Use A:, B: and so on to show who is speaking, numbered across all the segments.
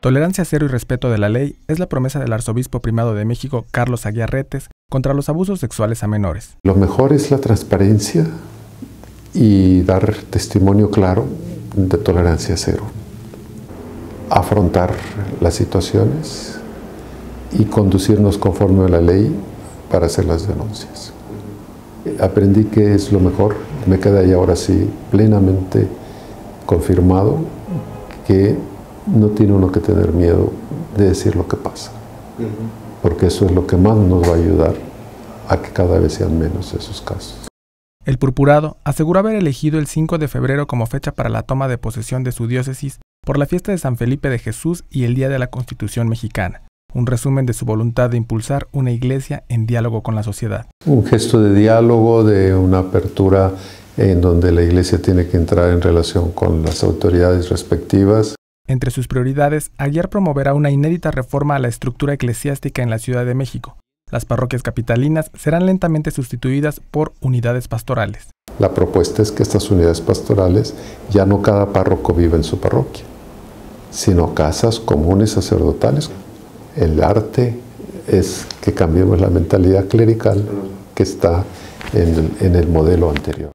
A: Tolerancia cero y respeto de la ley es la promesa del arzobispo primado de México, Carlos Aguiarretes, contra los abusos sexuales a menores.
B: Lo mejor es la transparencia y dar testimonio claro de tolerancia cero. Afrontar las situaciones y conducirnos conforme a la ley para hacer las denuncias. Aprendí que es lo mejor, me queda ya ahora sí plenamente confirmado que no tiene uno que tener miedo de decir lo que pasa, porque eso es lo que más nos va a ayudar a que cada vez sean menos esos casos.
A: El purpurado aseguró haber elegido el 5 de febrero como fecha para la toma de posesión de su diócesis por la fiesta de San Felipe de Jesús y el Día de la Constitución mexicana, un resumen de su voluntad de impulsar una iglesia en diálogo con la sociedad.
B: Un gesto de diálogo, de una apertura en donde la iglesia tiene que entrar en relación con las autoridades respectivas
A: entre sus prioridades, Aguiar promoverá una inédita reforma a la estructura eclesiástica en la Ciudad de México. Las parroquias capitalinas serán lentamente sustituidas por unidades pastorales.
B: La propuesta es que estas unidades pastorales ya no cada párroco vive en su parroquia, sino casas comunes sacerdotales. El arte es que cambiemos la mentalidad clerical que está en en el modelo anterior.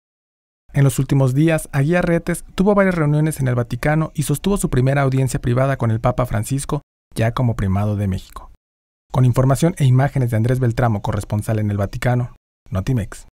A: En los últimos días, Retes tuvo varias reuniones en el Vaticano y sostuvo su primera audiencia privada con el Papa Francisco, ya como primado de México. Con información e imágenes de Andrés Beltramo, corresponsal en el Vaticano, Notimex.